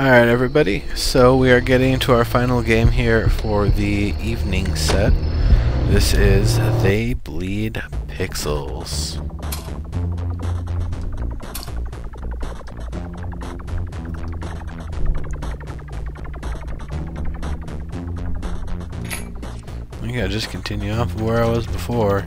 Alright everybody, so we are getting into our final game here for the evening set. This is They Bleed Pixels. I gotta just continue off where I was before.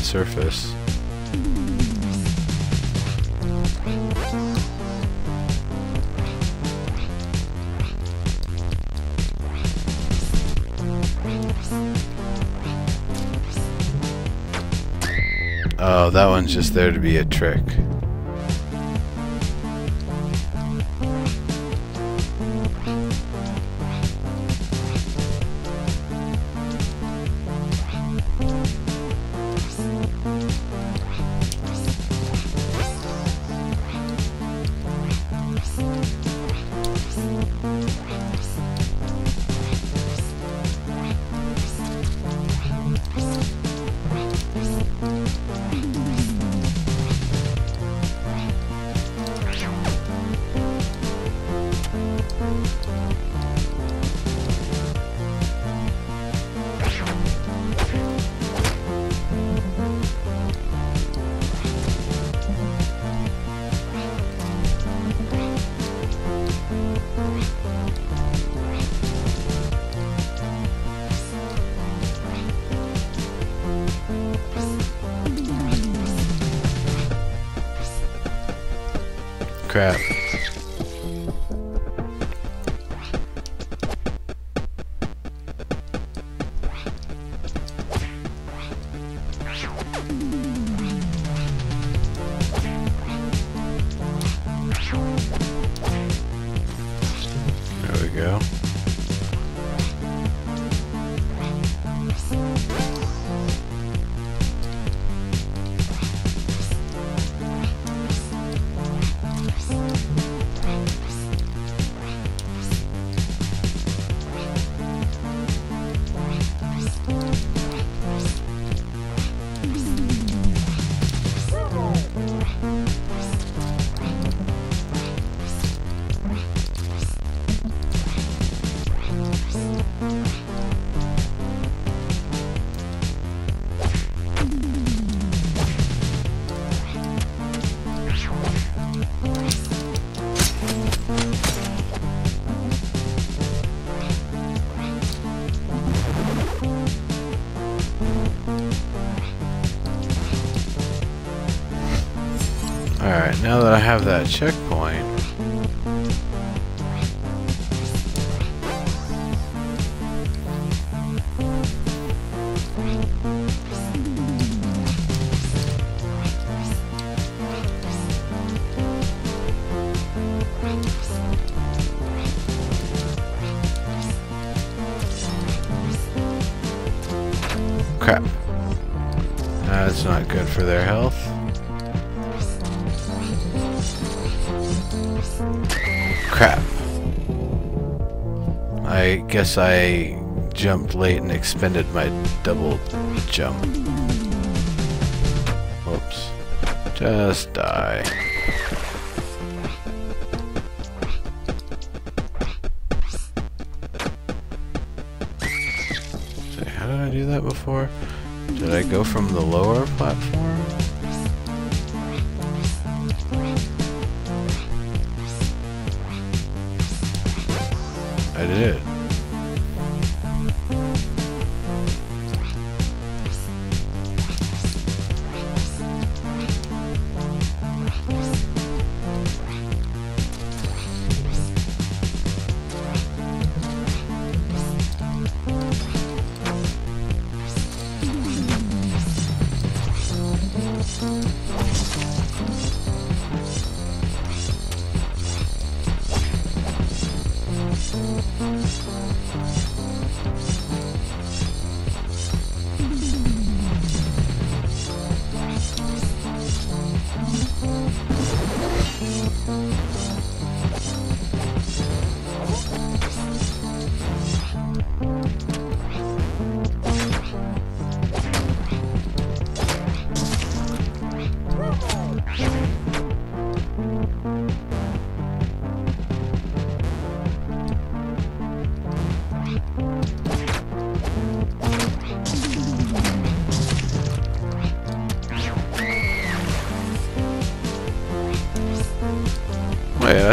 Surface. Oh, that one's just there to be a trick. Crap. Have that. Checkpoint, guess I jumped late and expended my double jump. Oops. Just die. Say, how did I do that before? Did I go from the lower platform? I did.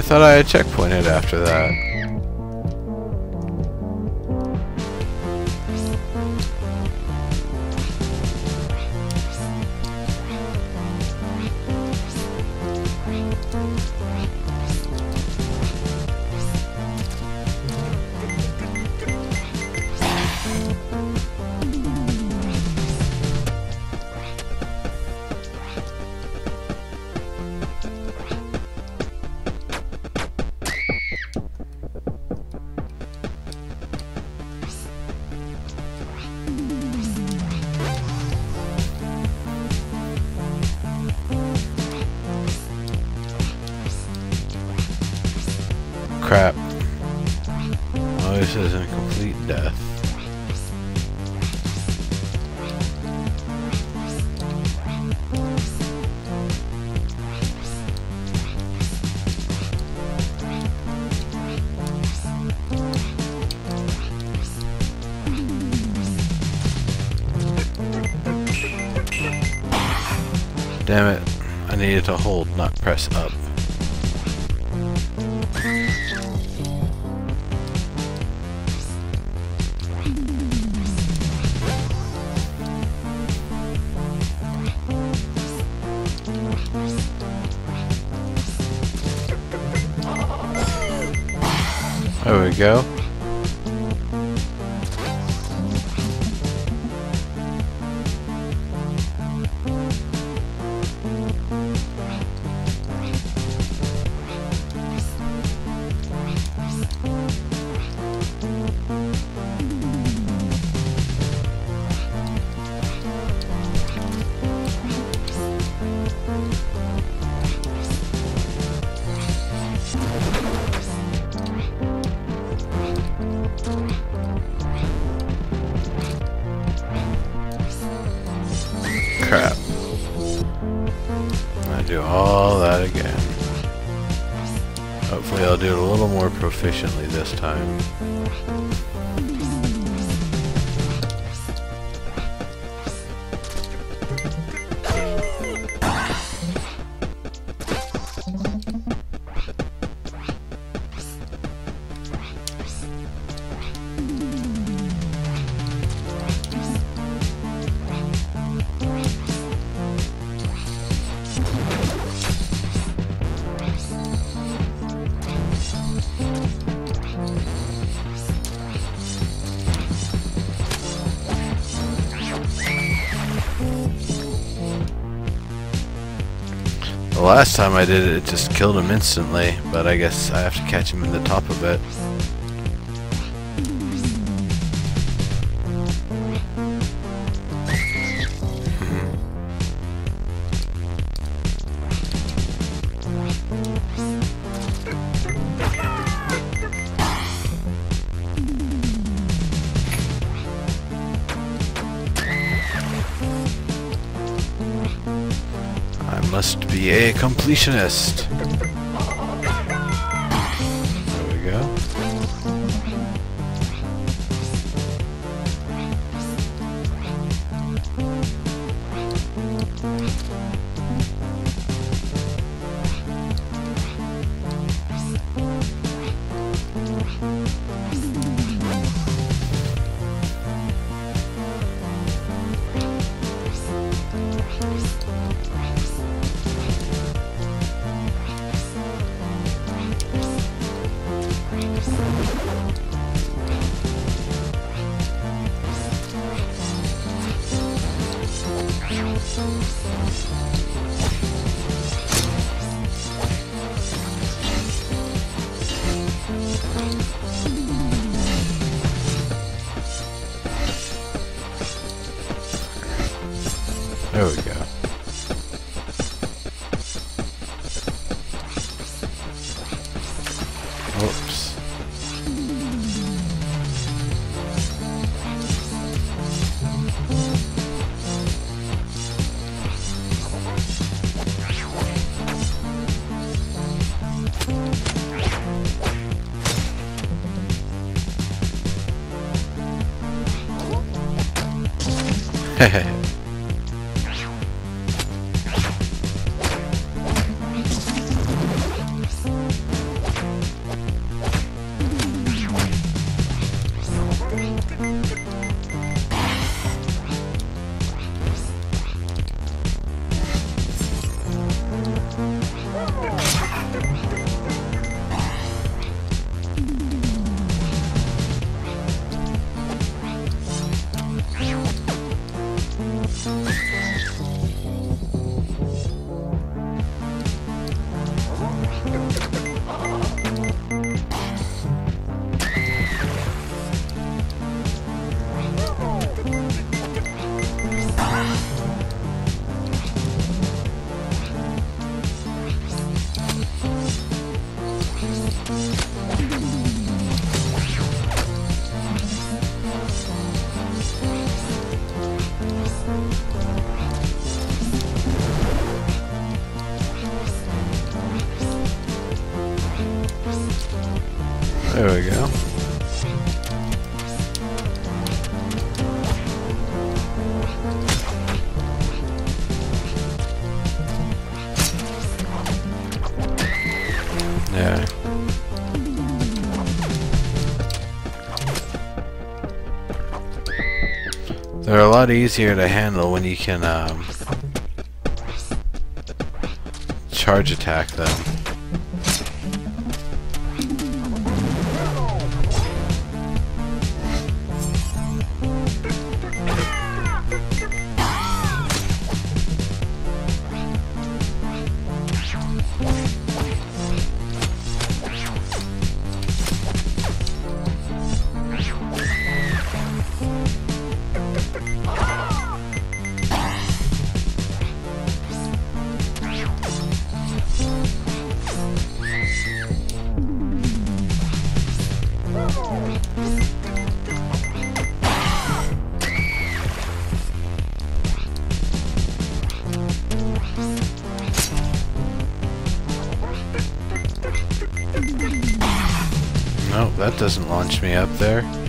Thought I had checkpointed after that. Crap. Oh, this is a complete death. Damn it. I needed to hold, not press up. Go. Proficiently this time. Last time I did it, it just killed him instantly, but I guess I have to catch him in the top of it. Completionist. 嘿嘿 There we go. Yeah. They're a lot easier to handle when you can um, charge attack them. That me up there.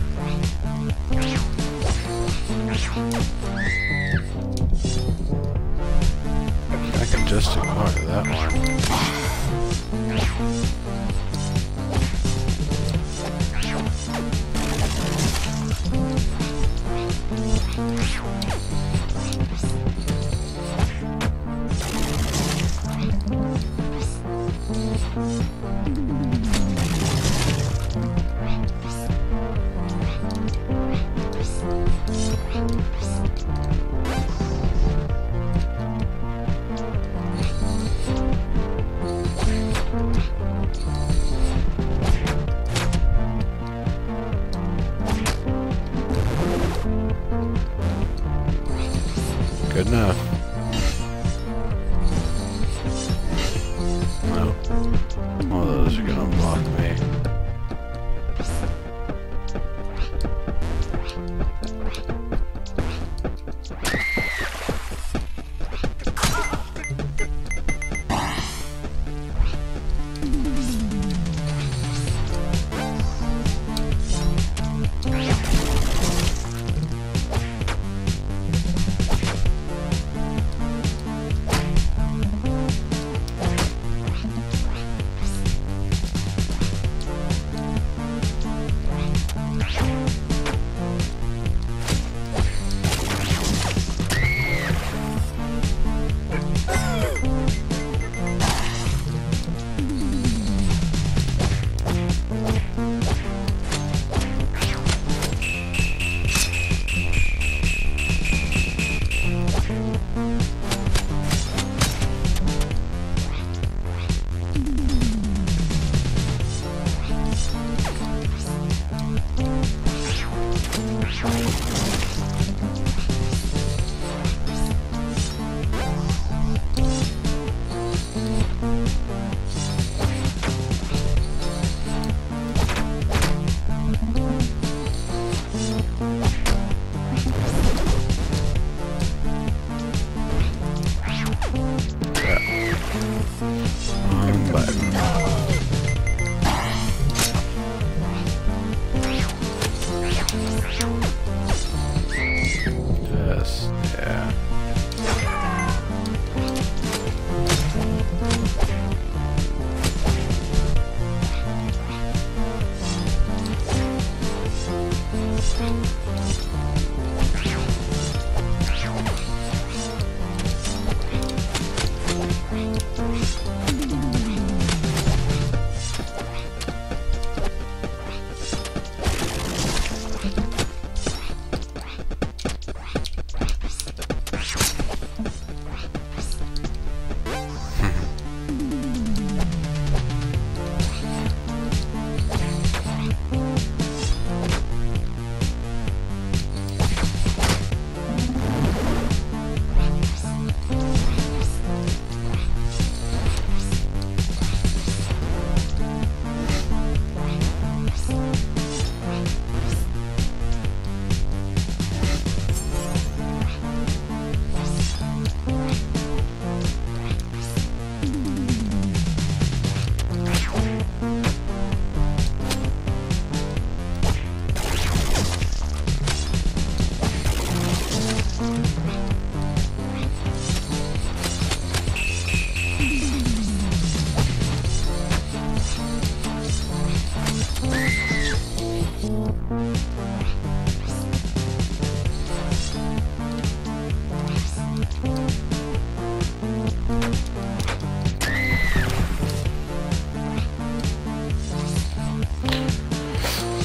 Good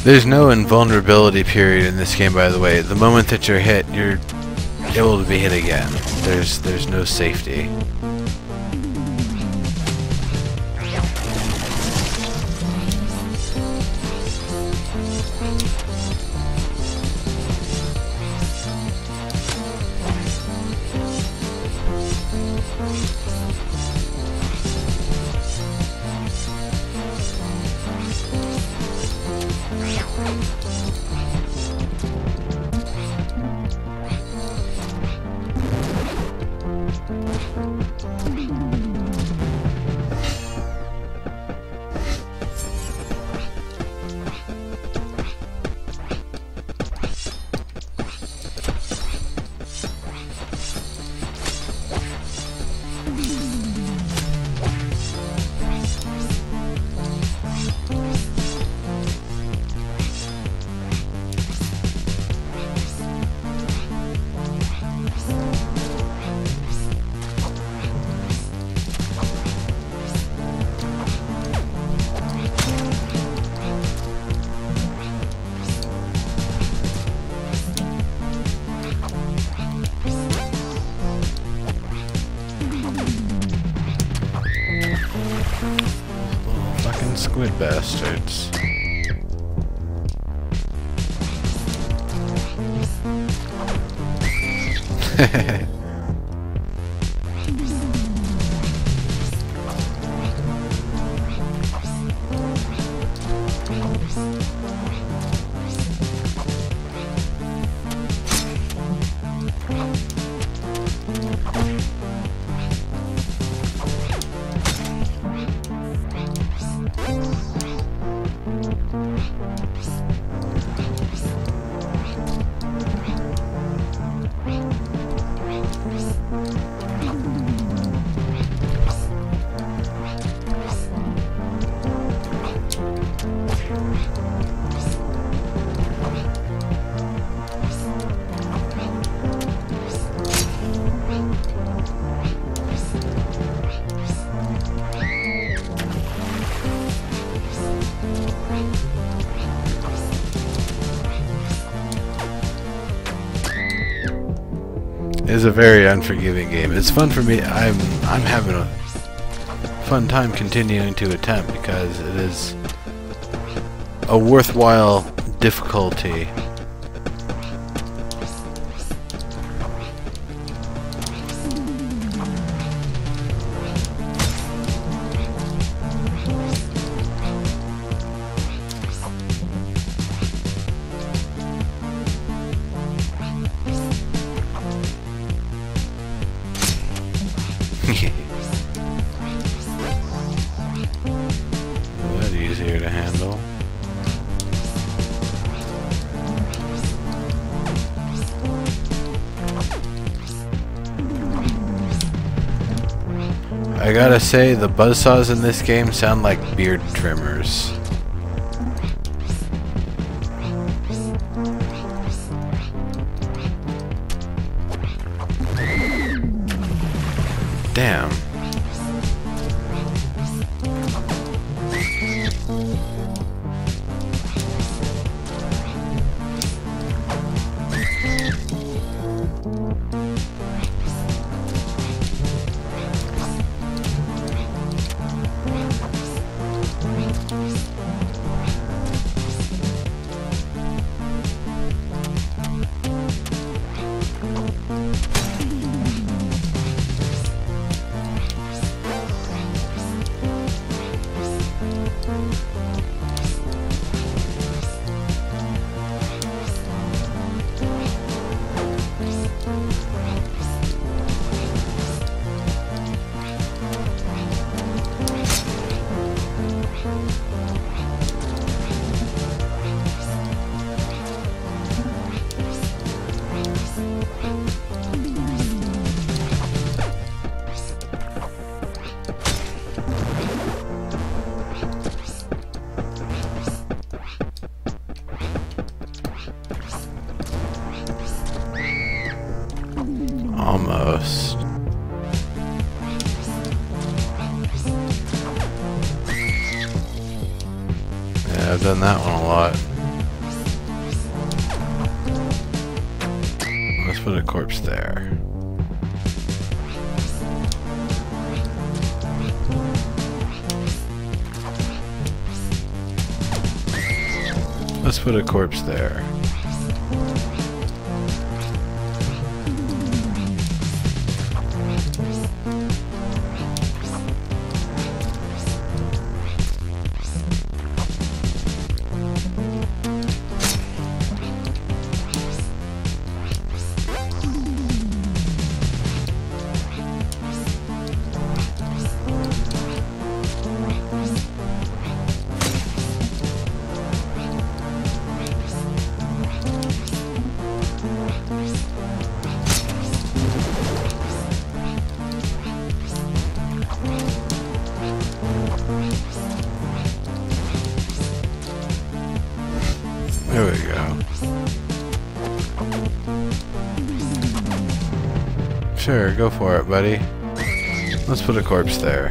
There's no invulnerability period in this game, by the way. The moment that you're hit, you're able to be hit again. There's there's no safety. Fucking is a very unforgiving game. It's fun for me. I'm I'm having a fun time continuing to attempt because it is a worthwhile difficulty. I gotta say, the buzzsaws in this game sound like beard trimmers. that one a lot. Let's put a corpse there. Let's put a corpse there. Sure, go for it, buddy. Let's put a corpse there.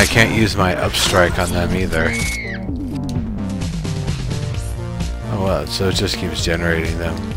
I can't use my up strike on them either. Oh well, so it just keeps generating them.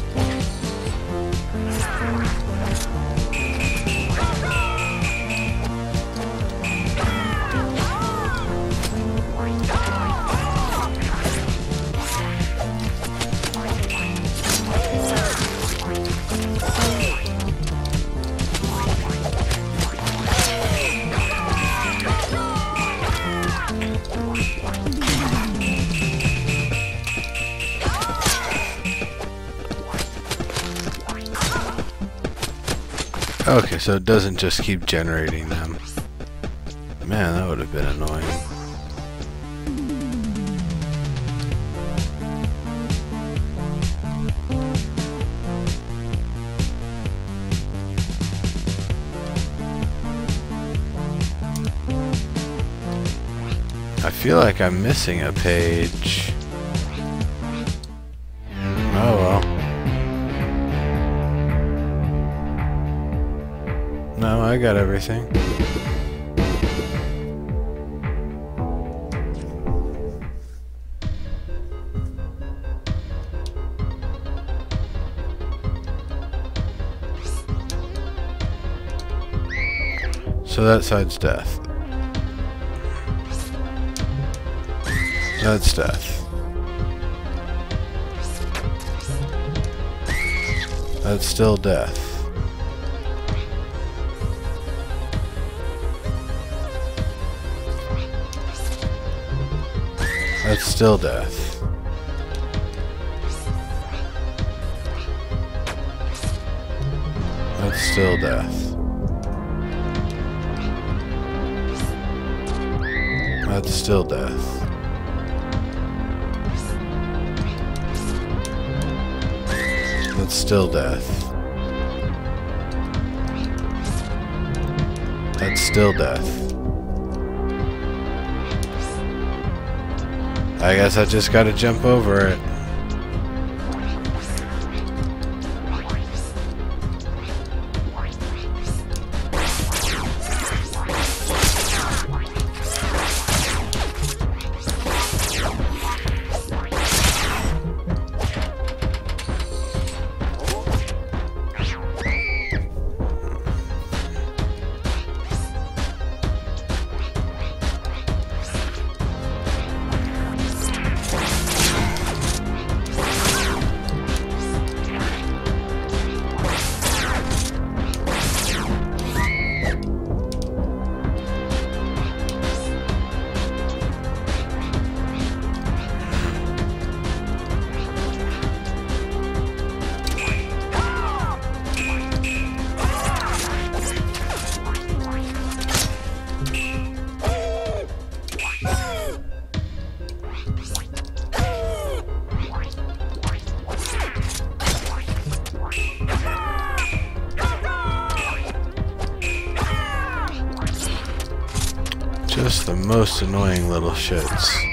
So it doesn't just keep generating them. Man, that would have been annoying. I feel like I'm missing a page. Got everything. So that side's death. That's death. That's still death. That's still death. That's still death. That's still death. That's still death. That's still death. I guess I just gotta jump over it. Just the most annoying little shits.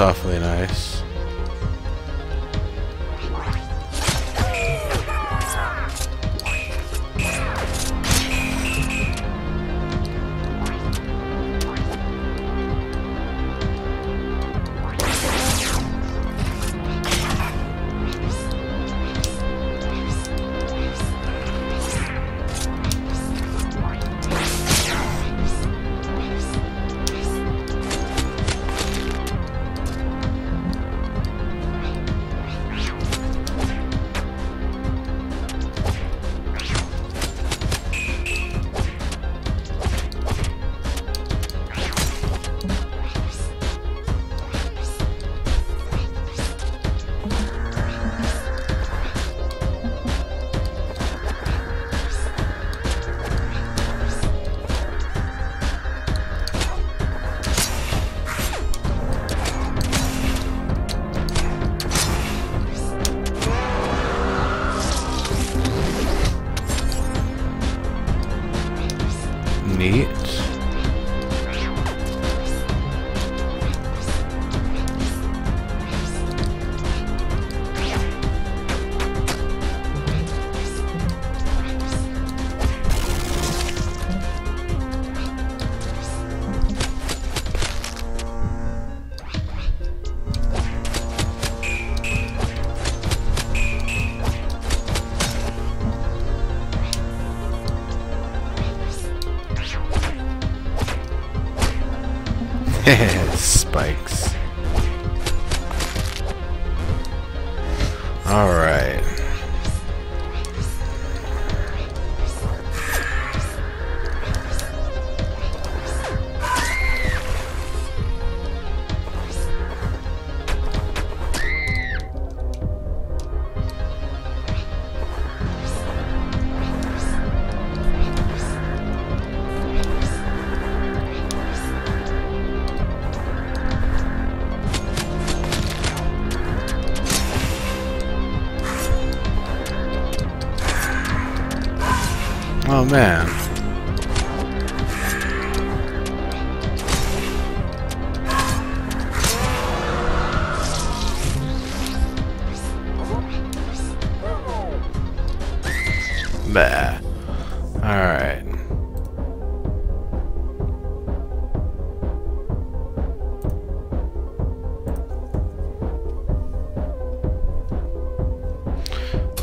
Awfully nice.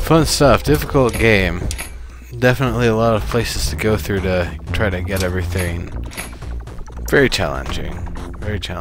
Fun stuff. Difficult game definitely a lot of places to go through to try to get everything. Very challenging. Very challenging.